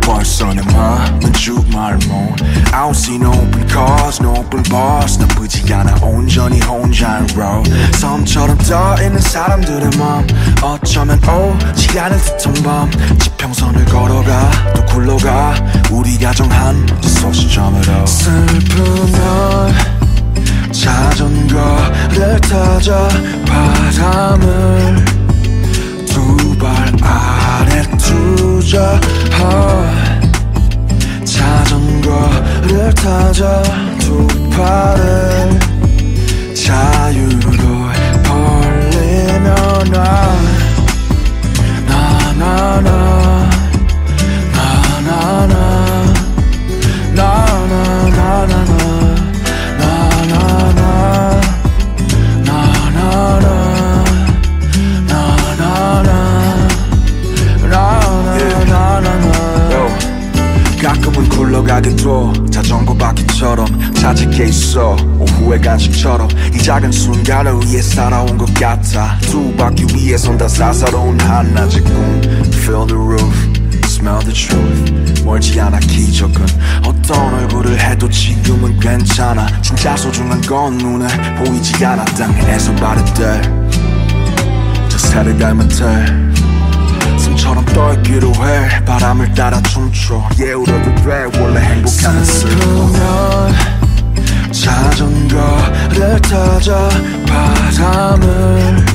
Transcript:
벌써 내 맘은 주말몬 I don't see no open cars, no open bars. 나쁘지 않아 온전히 road 섬처럼 떠있는 사람들의 맘 어쩌면 오지 않을 듯한 밤. 지평선을 걸어가 또 굴러가. 우리가 정한 소시점으로. 슬프면 자전거를 타자 바람을 두 발 아래 두자 타자 두 발을 자유로 벌리며 나 자직해 있어. 오후의 간식처럼 이 작은 순간을 위해 살아온 것 같아. 두 바퀴 위에 선다 사사로운 한낮의 꿈 Feel the roof Smell the truth. 멀지 않아 기적은 어떤 얼굴을 해도 지금은 괜찮아. 진짜 소중한 건 눈에 보이지 않아. 땅에서 바를 때저 새를 닮은 때 숨처럼 떠있기로 해. 바람을 따라 춤춰. 예 울어도 돼. 원래 행복한 슬프면 자전거를 타자 바람을